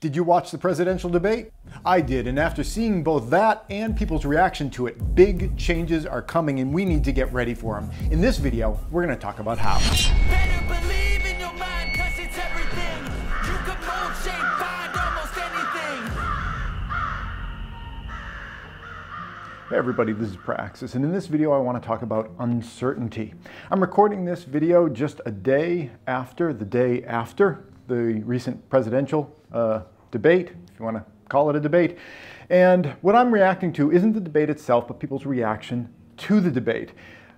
Did you watch the presidential debate? I did, and after seeing both that and people's reaction to it, big changes are coming and we need to get ready for them. In this video, we're going to talk about how. Hey everybody, this is Praxis, and in this video I want to talk about uncertainty. I'm recording this video just a day after the day after the recent presidential uh, debate, if you want to call it a debate. And what I'm reacting to isn't the debate itself, but people's reaction to the debate.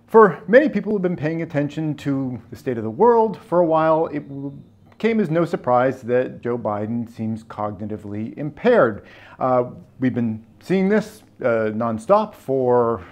For many people who've been paying attention to the state of the world for a while, it came as no surprise that Joe Biden seems cognitively impaired. Uh, we've been seeing this uh, nonstop for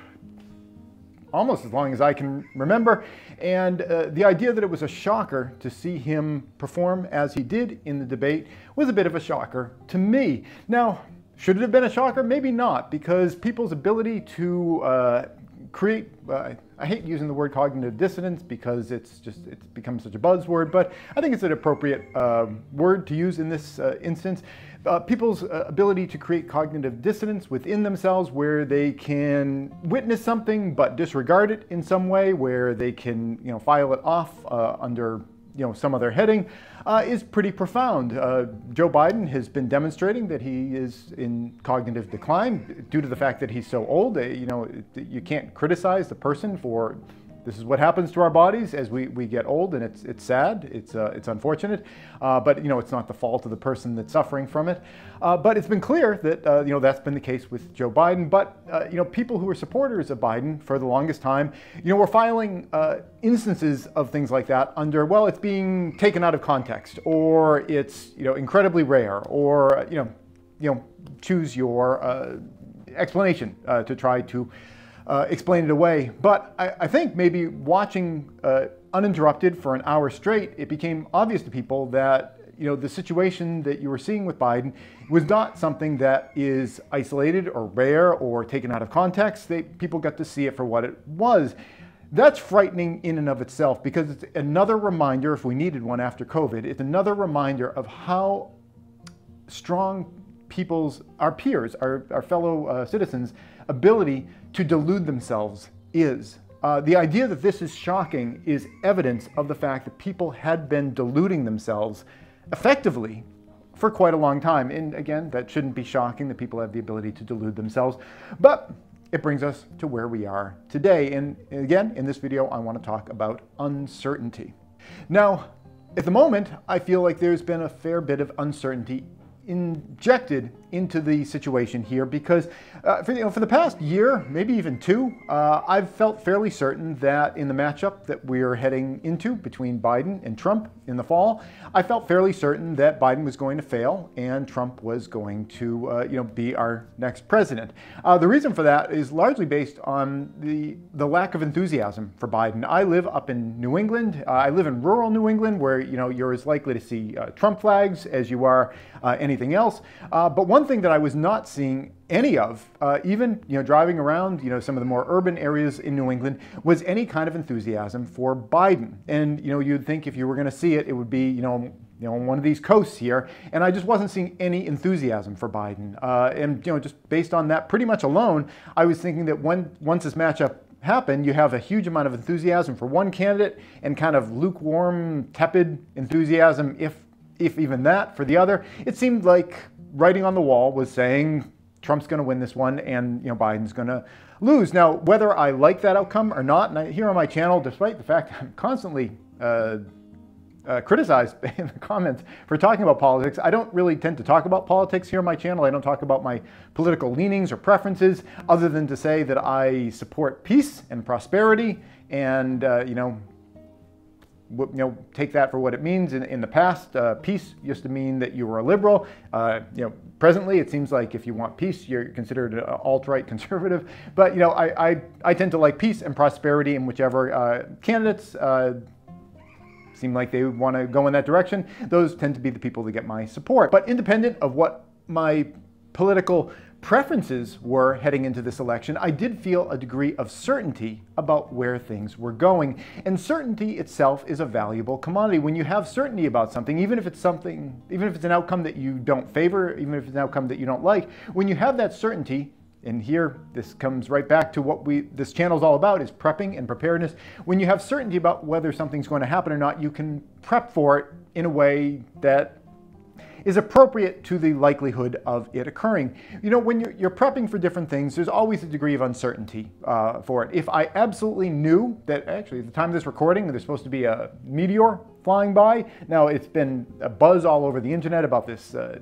almost as long as I can remember. And uh, the idea that it was a shocker to see him perform as he did in the debate was a bit of a shocker to me. Now, should it have been a shocker? Maybe not, because people's ability to uh, create, uh, I hate using the word cognitive dissonance because it's just, it's become such a buzzword, but I think it's an appropriate uh, word to use in this uh, instance. Uh, people's uh, ability to create cognitive dissonance within themselves where they can witness something but disregard it in some way, where they can, you know, file it off uh, under you know, some other heading, uh, is pretty profound. Uh, Joe Biden has been demonstrating that he is in cognitive decline due to the fact that he's so old. Uh, you know, you can't criticize the person for this is what happens to our bodies as we, we get old, and it's, it's sad, it's, uh, it's unfortunate, uh, but you know, it's not the fault of the person that's suffering from it. Uh, but it's been clear that uh, you know, that's been the case with Joe Biden, but uh, you know, people who were supporters of Biden for the longest time, you know, we're filing uh, instances of things like that under, well, it's being taken out of context, or it's you know, incredibly rare, or you know, you know, choose your explanation to try to uh, explain it away. But I, I think maybe watching uh, uninterrupted for an hour straight, it became obvious to people that you know the situation that you were seeing with Biden was not something that is isolated or rare or taken out of context. They, people got to see it for what it was. That's frightening in and of itself because it's another reminder, if we needed one after COVID, it's another reminder of how strong people's, our peers, our, our fellow uh, citizens' ability to delude themselves is. Uh, the idea that this is shocking is evidence of the fact that people had been deluding themselves effectively for quite a long time. And again, that shouldn't be shocking that people have the ability to delude themselves. But it brings us to where we are today. And again, in this video, I want to talk about uncertainty. Now, at the moment, I feel like there's been a fair bit of uncertainty injected into the situation here because uh, for, you know, for the past year, maybe even two, uh, I've felt fairly certain that in the matchup that we're heading into between Biden and Trump in the fall, I felt fairly certain that Biden was going to fail and Trump was going to uh, you know, be our next president. Uh, the reason for that is largely based on the, the lack of enthusiasm for Biden. I live up in New England. Uh, I live in rural New England where you know, you're as likely to see uh, Trump flags as you are anything else. but one thing that I was not seeing any of, uh, even you know driving around you know some of the more urban areas in New England, was any kind of enthusiasm for Biden. And you know you'd think if you were going to see it, it would be you know you know, on one of these coasts here, and I just wasn't seeing any enthusiasm for Biden. Uh, and you know, just based on that, pretty much alone, I was thinking that when once this matchup happened, you have a huge amount of enthusiasm for one candidate and kind of lukewarm, tepid enthusiasm, if if even that, for the other. It seemed like writing on the wall was saying Trump's going to win this one and you know Biden's going to lose. Now, whether I like that outcome or not, and I, here on my channel, despite the fact I'm constantly uh, uh, criticized in the comments for talking about politics, I don't really tend to talk about politics here on my channel. I don't talk about my political leanings or preferences, other than to say that I support peace and prosperity and uh, you know you know, take that for what it means. In, in the past, uh, peace used to mean that you were a liberal. Uh, you know, presently it seems like if you want peace, you're considered an alt-right conservative. But you know, I, I, I, tend to like peace and prosperity, and whichever uh, candidates uh, seem like they want to go in that direction, those tend to be the people that get my support. But independent of what my political preferences were heading into this election, I did feel a degree of certainty about where things were going. And certainty itself is a valuable commodity. When you have certainty about something, even if it's something, even if it's an outcome that you don't favor, even if it's an outcome that you don't like, when you have that certainty, and here this comes right back to what we this channel is all about is prepping and preparedness when you have certainty about whether something's going to happen or not you can prep for it in a way that is appropriate to the likelihood of it occurring. You know, when you're, you're prepping for different things, there's always a degree of uncertainty uh, for it. If I absolutely knew that actually at the time of this recording, there's supposed to be a meteor flying by. Now it's been a buzz all over the internet about this uh,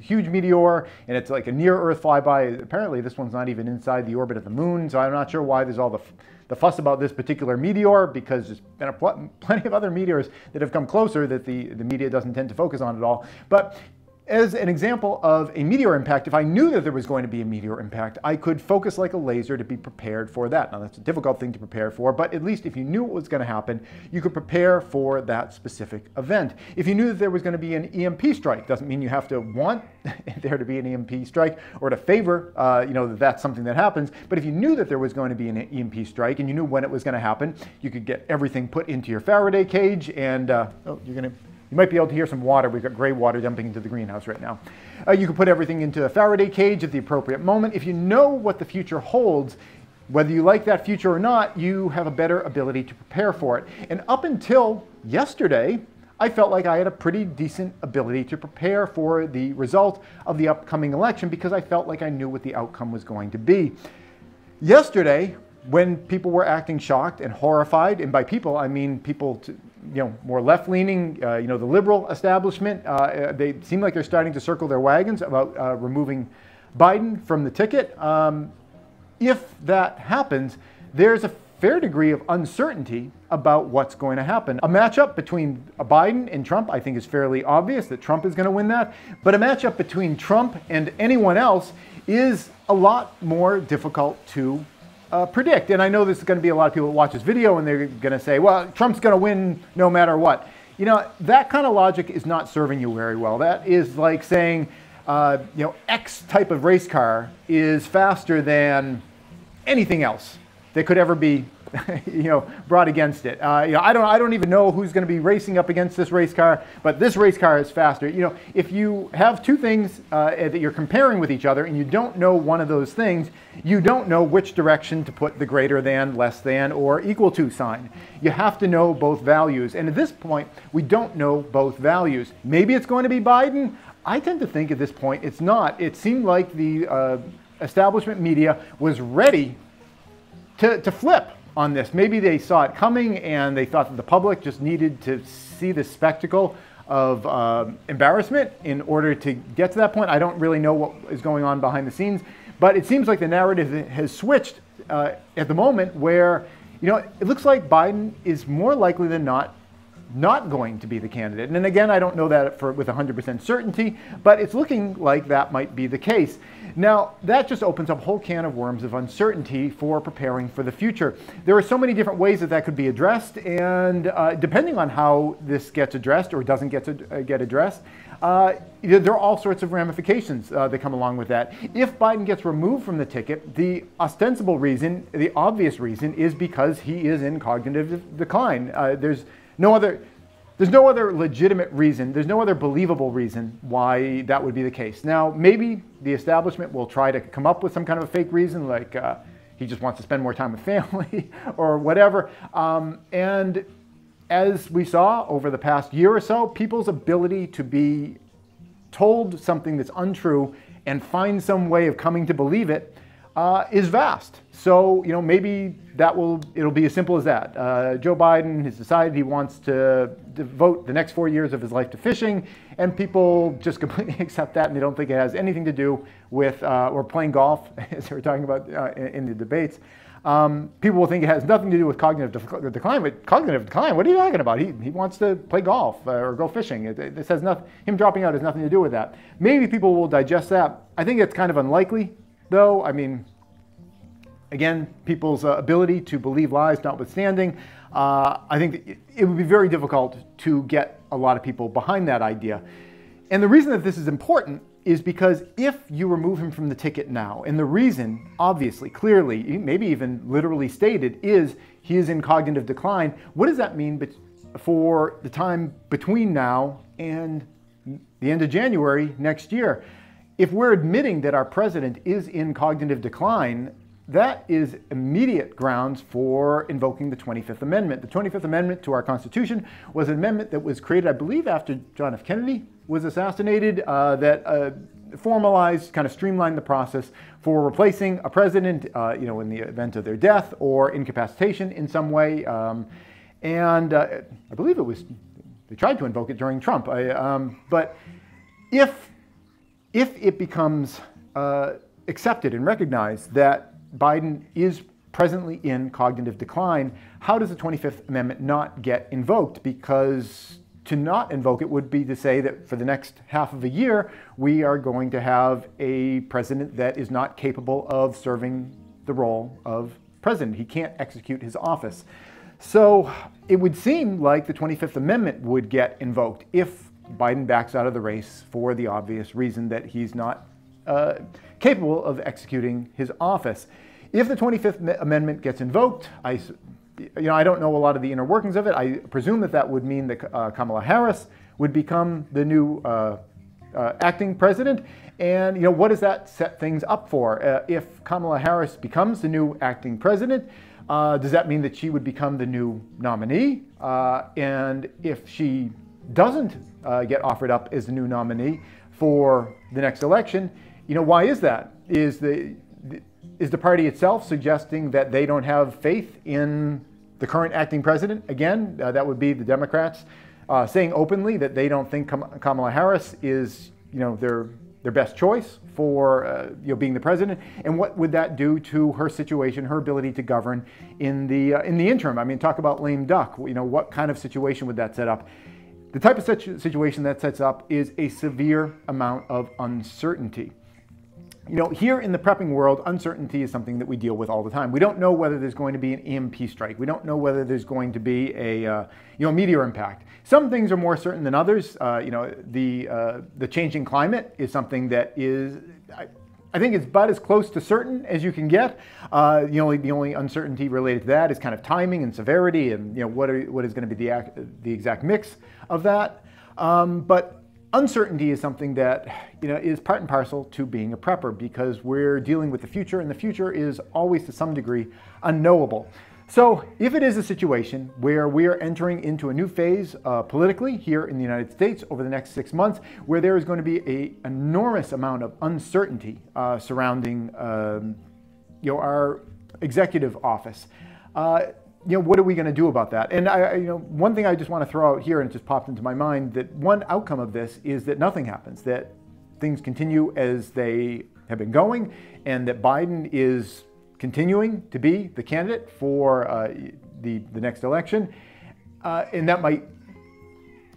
huge meteor and it's like a near Earth flyby. Apparently this one's not even inside the orbit of the moon, so I'm not sure why there's all the the fuss about this particular meteor because there's been pl plenty of other meteors that have come closer that the, the media doesn't tend to focus on at all. But as an example of a meteor impact, if I knew that there was going to be a meteor impact, I could focus like a laser to be prepared for that. Now that's a difficult thing to prepare for, but at least if you knew what was going to happen, you could prepare for that specific event. If you knew that there was going to be an EMP strike, doesn't mean you have to want there to be an EMP strike or to favor, uh, you know, that that's something that happens. But if you knew that there was going to be an EMP strike and you knew when it was going to happen, you could get everything put into your Faraday cage and, uh, oh, you're going to you might be able to hear some water. We've got gray water dumping into the greenhouse right now. Uh, you can put everything into a Faraday cage at the appropriate moment. If you know what the future holds, whether you like that future or not, you have a better ability to prepare for it. And up until yesterday, I felt like I had a pretty decent ability to prepare for the result of the upcoming election because I felt like I knew what the outcome was going to be. Yesterday, when people were acting shocked and horrified, and by people I mean people, to, you know, more left-leaning, uh, you know, the liberal establishment, uh, they seem like they're starting to circle their wagons about uh, removing Biden from the ticket. Um, if that happens, there's a fair degree of uncertainty about what's going to happen. A matchup between Biden and Trump, I think, is fairly obvious that Trump is going to win that. But a matchup between Trump and anyone else is a lot more difficult to uh, predict. And I know there's going to be a lot of people that watch this video and they're going to say, well, Trump's going to win no matter what. You know, that kind of logic is not serving you very well. That is like saying, uh, you know, X type of race car is faster than anything else that could ever be you know, brought against it. Uh, you know, I don't, I don't even know who's going to be racing up against this race car, but this race car is faster. You know, if you have two things uh, that you're comparing with each other and you don't know one of those things, you don't know which direction to put the greater than, less than, or equal to sign. You have to know both values. And at this point, we don't know both values. Maybe it's going to be Biden. I tend to think at this point it's not. It seemed like the uh, establishment media was ready to, to flip on this. Maybe they saw it coming and they thought that the public just needed to see the spectacle of uh, embarrassment in order to get to that point. I don't really know what is going on behind the scenes, but it seems like the narrative has switched uh, at the moment where, you know, it looks like Biden is more likely than not not going to be the candidate. And again, I don't know that for, with 100% certainty, but it's looking like that might be the case. Now, that just opens up a whole can of worms of uncertainty for preparing for the future. There are so many different ways that that could be addressed, and uh, depending on how this gets addressed or doesn't get, to, uh, get addressed, uh, there are all sorts of ramifications uh, that come along with that. If Biden gets removed from the ticket, the ostensible reason, the obvious reason, is because he is in cognitive decline. Uh, there's no other, there's no other legitimate reason, there's no other believable reason why that would be the case. Now, maybe the establishment will try to come up with some kind of a fake reason, like uh, he just wants to spend more time with family or whatever. Um, and as we saw over the past year or so, people's ability to be told something that's untrue and find some way of coming to believe it uh, is vast. So, you know, maybe that will, it'll be as simple as that. Uh, Joe Biden has decided he wants to devote the next four years of his life to fishing, and people just completely accept that and they don't think it has anything to do with, uh, or playing golf, as they were talking about uh, in, in, the debates. Um, people will think it has nothing to do with cognitive decline, but cognitive decline, what are you talking about? He, he wants to play golf uh, or go fishing. It, it, says nothing, him dropping out has nothing to do with that. Maybe people will digest that. I think it's kind of unlikely, though. I mean, Again, people's uh, ability to believe lies notwithstanding, uh, I think it, would be very difficult to get a lot of people behind that idea. And the reason that this is important is because if you remove him from the ticket now, and the reason, obviously, clearly, maybe even literally stated, is he is in cognitive decline, what does that mean for the time between now and the end of January next year? If we're admitting that our president is in cognitive decline, that is immediate grounds for invoking the 25th Amendment. The 25th Amendment to our Constitution was an amendment that was created, I believe, after John F. Kennedy was assassinated, uh, that uh, formalized, kind of streamlined the process for replacing a president, uh, you know, in the event of their death or incapacitation in some way. Um, and uh, I believe it was, they tried to invoke it during Trump. I, um, but if, if it becomes uh, accepted and recognized that Biden is presently in cognitive decline, how does the 25th Amendment not get invoked? Because to not invoke it would be to say that for the next half of a year, we are going to have a president that is not capable of serving the role of president. He can't execute his office. So it would seem like the 25th Amendment would get invoked if Biden backs out of the race for the obvious reason that he's not uh, capable of executing his office. If the 25th Amendment gets invoked, I, you know, I don't know a lot of the inner workings of it. I presume that that would mean that uh, Kamala Harris would become the new uh, uh, acting president. And you know, what does that set things up for? Uh, if Kamala Harris becomes the new acting president, uh, does that mean that she would become the new nominee? And if she doesn't get offered up as the new nominee for the next election, you know, why is that? Is the, is the party itself suggesting that they don't have faith in the current acting president? Again, uh, that would be the Democrats uh, saying openly that they don't think Kamala Harris is, you know, their their best choice for uh, you know being the president. And what would that do to her situation, her ability to govern in the uh, in the interim? I mean, talk about lame duck. You know, what kind of situation would that set up? The type of situation that sets up is a severe amount of uncertainty. You know, here in the prepping world, uncertainty is something that we deal with all the time. We don't know whether there's going to be an EMP strike. We don't know whether there's going to be a uh, you know meteor impact. Some things are more certain than others. Uh, you know, the uh, the changing climate is something that is. I, I think it's about as close to certain as you can get. Uh, the only the only uncertainty related to that is kind of timing and severity, and you know what are, what is going to be the the exact mix of that. Um, but Uncertainty is something that you know is part and parcel to being a prepper because we're dealing with the future and the future is always to some degree unknowable. So if it is a situation where we are entering into a new phase uh, politically here in the United States over the next six months, where there is going to be an enormous amount of uncertainty uh, surrounding um, you know, our executive office, uh, you know, what are we going to do about that? And I, you know, one thing I just want to throw out here, and it just popped into my mind, that one outcome of this is that nothing happens, that things continue as they have been going, and that Biden is continuing to be the candidate for uh, the, the next election. Uh, and that might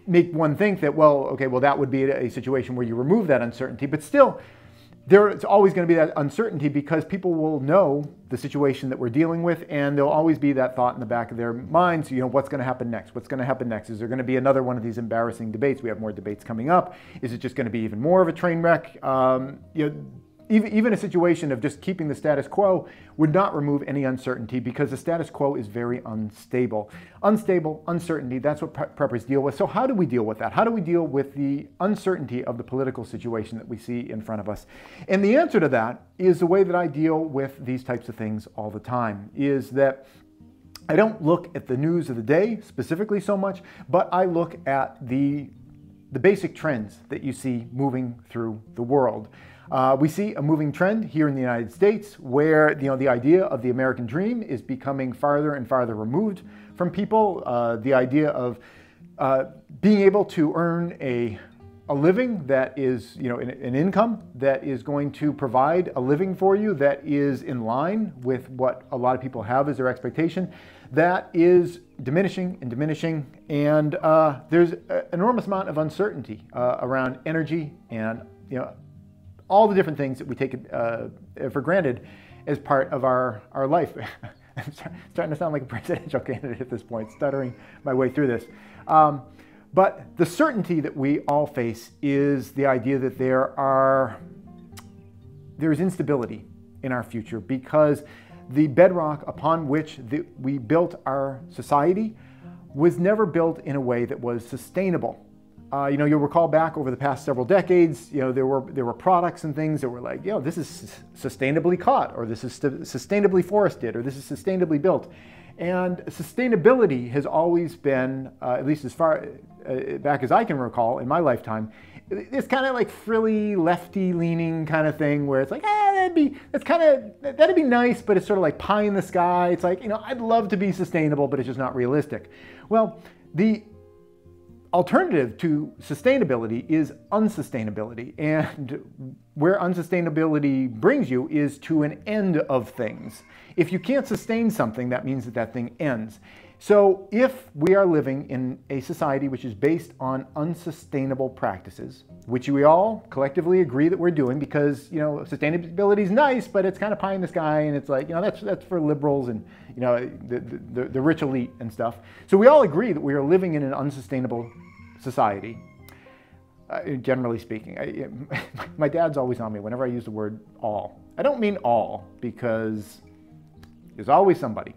make one think that, well, okay, well, that would be a situation where you remove that uncertainty, but still, there's always going to be that uncertainty because people will know the situation that we're dealing with and there'll always be that thought in the back of their minds you know what's going to happen next? What's going to happen next? Is there going to be another one of these embarrassing debates? We have more debates coming up. Is it just going to be even more of a train wreck? Um, you know even, even a situation of just keeping the status quo would not remove any uncertainty because the status quo is very unstable. Unstable, uncertainty, that's what preppers deal with. So, how do we deal with that? How do we deal with the uncertainty of the political situation that we see in front of us? And the answer to that is the way that I deal with these types of things all the time is that I don't look at the news of the day specifically so much, but I look at the the basic trends that you see moving through the world. Uh, we see a moving trend here in the United States where you know, the idea of the American dream is becoming farther and farther removed from people. Uh, the idea of uh, being able to earn a, a living that is, you know, an, an, income that is going to provide a living for you that is in line with what a lot of people have as their expectation, that is diminishing and diminishing. And uh, there's an enormous amount of uncertainty uh, around energy and, you know, all the different things that we take uh, for granted as part of our, our life. I'm starting to sound like a presidential candidate at this point, stuttering my way through this. Um, But the certainty that we all face is the idea that there are there's instability in our future because the bedrock upon which the, we built our society was never built in a way that was sustainable. Uh, you know, you'll recall back over the past several decades, you know, there were there were products and things that were like, you know, this is sustainably caught, or this is sustainably forested, or this is sustainably built. And sustainability has always been, uh, at least as far uh, back as I can recall in my lifetime, it's kind of like frilly, lefty-leaning kind of thing where it's like, eh, that'd be, that's kind of, that'd be nice, but it's sort of like pie in the sky. It's like, you know, I'd love to be sustainable, but it's just not realistic. Well, the alternative to sustainability is unsustainability. And where unsustainability brings you is to an end of things. If you can't sustain something, that means that that thing ends. So if we are living in a society which is based on unsustainable practices, which we all collectively agree that we're doing because, you know, sustainability is nice, but it's kind of pie in the sky and it's like, you know, that's, that's for liberals and, you know, the, the, the rich elite and stuff. So we all agree that we are living in an unsustainable society. Uh, generally speaking, I, my dad's always on me whenever I use the word all. I don't mean all because there's always somebody.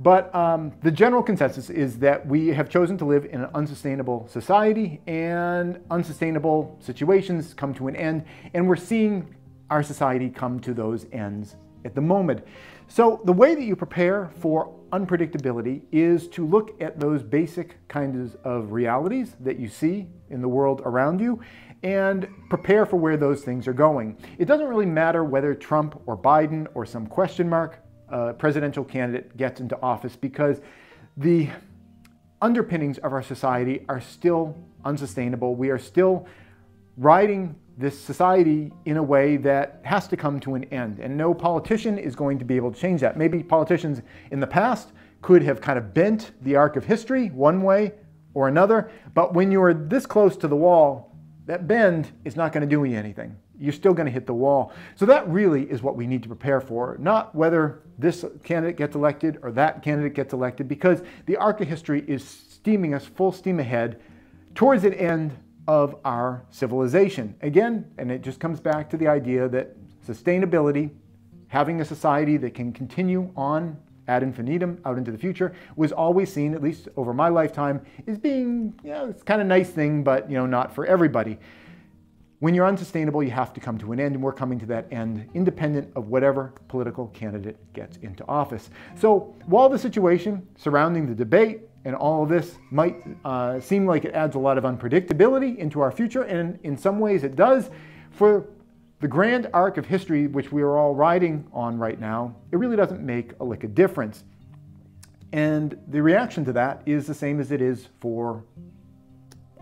But um, the general consensus is that we have chosen to live in an unsustainable society and unsustainable situations come to an end. And we're seeing our society come to those ends at the moment. So the way that you prepare for unpredictability is to look at those basic kinds of realities that you see in the world around you and prepare for where those things are going. It doesn't really matter whether Trump or Biden or some question mark uh, presidential candidate gets into office because the underpinnings of our society are still unsustainable. We are still riding this society in a way that has to come to an end. And no politician is going to be able to change that. Maybe politicians in the past could have kind of bent the arc of history one way or another, but when you are this close to the wall, that bend is not going to do you anything you're still going to hit the wall. So that really is what we need to prepare for, not whether this candidate gets elected or that candidate gets elected, because the arc of history is steaming us full steam ahead towards the end of our civilization. Again, and it just comes back to the idea that sustainability, having a society that can continue on ad infinitum out into the future was always seen, at least over my lifetime, as being, you know, it's kind of nice thing, but you know, not for everybody. When you're unsustainable, you have to come to an end, and we're coming to that end independent of whatever political candidate gets into office. So while the situation surrounding the debate and all of this might uh, seem like it adds a lot of unpredictability into our future, and in some ways it does, for the grand arc of history which we are all riding on right now, it really doesn't make a lick of difference. And the reaction to that is the same as it is for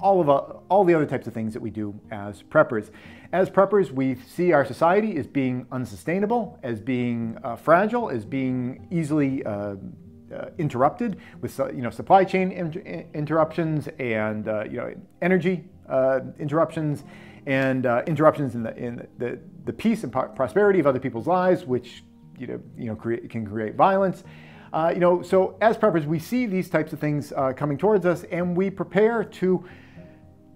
all of uh, all the other types of things that we do as preppers. As preppers, we see our society as being unsustainable, as being uh, fragile, as being easily uh, uh interrupted with you know supply chain in interruptions and uh, you know energy uh, interruptions and interruptions in the in the, the peace and prosperity of other people's lives, which you know you know create, can create violence. you know, so as preppers, we see these types of things coming towards us, and we prepare to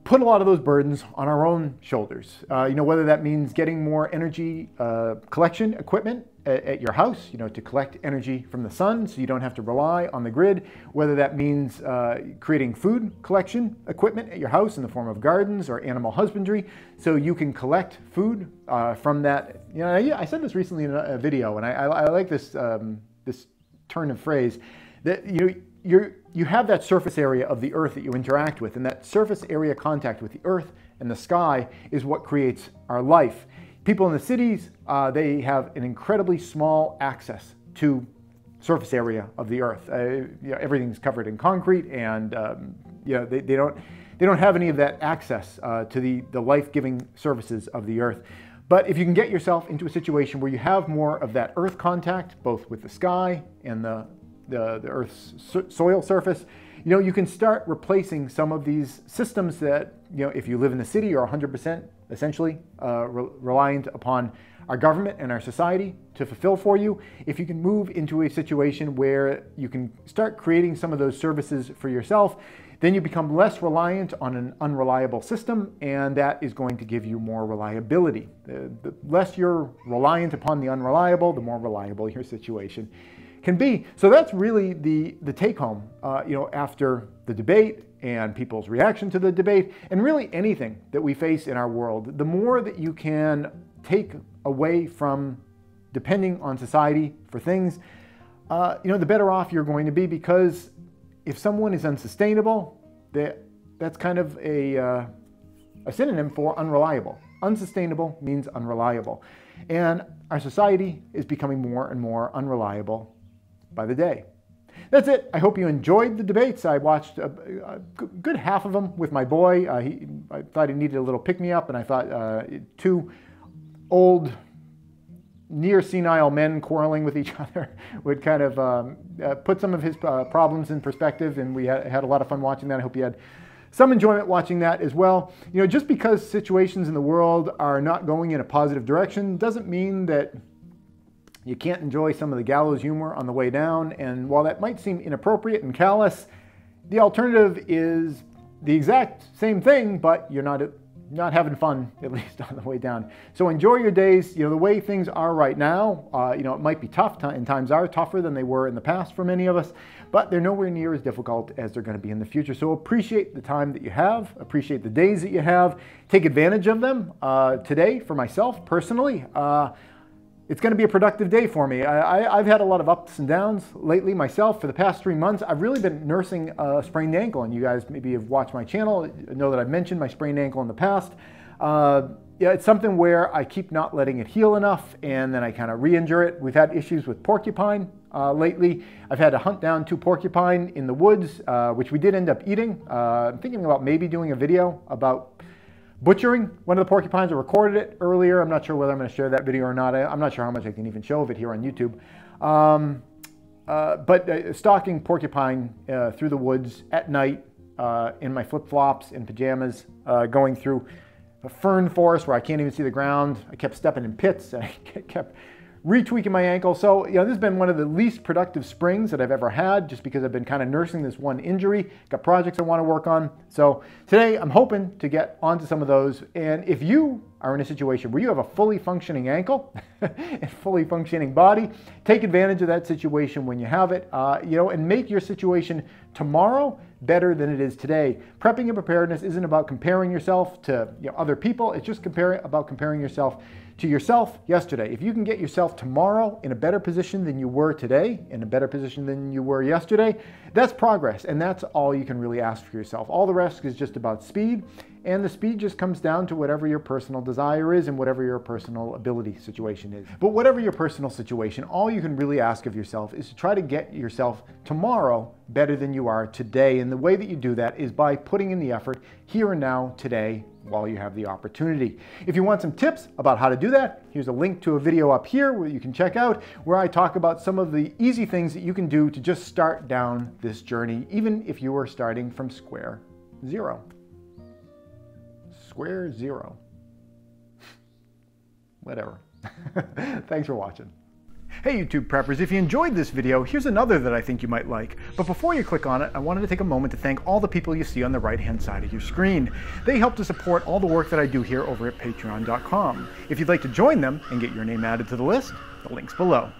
put a lot of those burdens on our own shoulders. Uh, you know, whether that means getting more energy uh, collection equipment at, at, your house, you know, to collect energy from the sun so you don't have to rely on the grid, whether that means uh, creating food collection equipment at your house in the form of gardens or animal husbandry so you can collect food uh, from that. You know, I, I, said this recently in a, video and I, I, I like this, um, this turn of phrase that, you know, you're, you have that surface area of the earth that you interact with, and that surface area contact with the earth and the sky is what creates our life. People in the cities, uh, they have an incredibly small access to surface area of the earth. Uh, you know, everything's covered in concrete, and um, you know, they, they, don't, they don't have any of that access uh, to the, the life-giving surfaces of the earth. But if you can get yourself into a situation where you have more of that earth contact, both with the sky and the the, the Earth's soil surface, you know, you can start replacing some of these systems that, you know, if you live in the city or 100% essentially uh, re reliant upon our government and our society to fulfill for you, if you can move into a situation where you can start creating some of those services for yourself, then you become less reliant on an unreliable system, and that is going to give you more reliability. The, the less you're reliant upon the unreliable, the more reliable your situation can be. So that's really the, the take home, uh, you know, after the debate and people's reaction to the debate, and really anything that we face in our world. The more that you can take away from depending on society for things, uh, you know, the better off you're going to be because if someone is unsustainable, that, that's kind of a, uh, a synonym for unreliable. Unsustainable means unreliable. And our society is becoming more and more unreliable by the day. That's it. I hope you enjoyed the debates. I watched a, a good half of them with my boy. Uh, he, I thought he needed a little pick-me-up, and I thought uh, two old, near senile men quarreling with each other would kind of um, uh, put some of his uh, problems in perspective, and we had, had, a lot of fun watching that. I hope you had some enjoyment watching that as well. You know, just because situations in the world are not going in a positive direction doesn't mean that you can't enjoy some of the gallows humor on the way down, and while that might seem inappropriate and callous, the alternative is the exact same thing, but you're not not having fun at least on the way down. So enjoy your days. You know the way things are right now. Uh, you know it might be tough, and times are tougher than they were in the past for many of us, but they're nowhere near as difficult as they're going to be in the future. So appreciate the time that you have. Appreciate the days that you have. Take advantage of them. Uh, today, for myself personally. Uh, it's going to be a productive day for me. I, have had a lot of ups and downs lately myself. For the past three months, I've really been nursing a sprained ankle, and you guys maybe have watched my channel, know that I've mentioned my sprained ankle in the past. Uh, yeah, it's something where I keep not letting it heal enough, and then I kind of re-injure it. We've had issues with porcupine uh, lately. I've had to hunt down two porcupine in the woods, uh, which we did end up eating. Uh, I'm thinking about maybe doing a video about butchering one of the porcupines. I recorded it earlier. I'm not sure whether I'm going to share that video or not. I, am not sure how much I can even show of it here on YouTube. Um, uh, but uh, stalking porcupine uh, through the woods at night uh, in my flip-flops and pajamas, uh, going through a fern forest where I can't even see the ground. I kept stepping in pits. and I kept retweaking my ankle. So, you know, this has been one of the least productive springs that I've ever had just because I've been kind of nursing this one injury. Got projects I want to work on. So today I'm hoping to get onto some of those. And if you are in a situation where you have a fully functioning ankle and fully functioning body, take advantage of that situation when you have it, uh, you know, and make your situation tomorrow better than it is today. Prepping and preparedness isn't about comparing yourself to you know, other people. It's just comparing, about comparing yourself to yourself yesterday. If you can get yourself tomorrow in a better position than you were today, in a better position than you were yesterday, that's progress. And that's all you can really ask for yourself. All the rest is just about speed. And the speed just comes down to whatever your personal desire is and whatever your personal ability situation is. But whatever your personal situation, all you can really ask of yourself is to try to get yourself tomorrow better than you are today. And the way that you do that is by putting in the effort here and now, today, while you have the opportunity. If you want some tips about how to do that, here's a link to a video up here where you can check out where I talk about some of the easy things that you can do to just start down this journey, even if you are starting from square zero. Square zero. Whatever. Thanks for watching. Hey YouTube preppers, if you enjoyed this video, here's another that I think you might like. But before you click on it, I wanted to take a moment to thank all the people you see on the right hand side of your screen. They help to support all the work that I do here over at patreon.com. If you'd like to join them and get your name added to the list, the link's below.